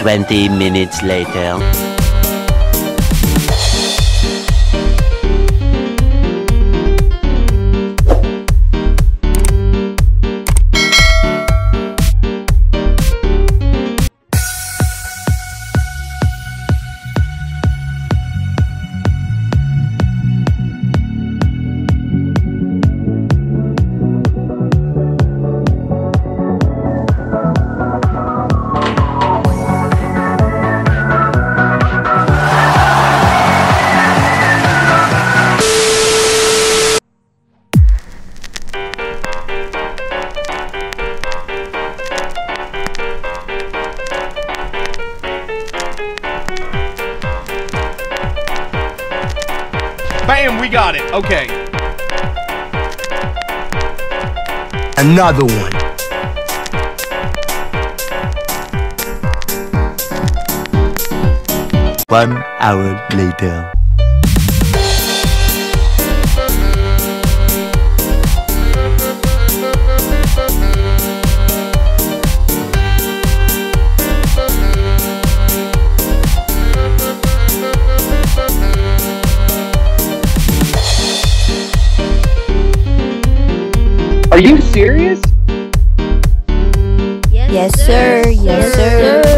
20 minutes later. Bam, we got it. Okay. Another one. One hour later. Are you serious? Yes, sir. Yes, sir.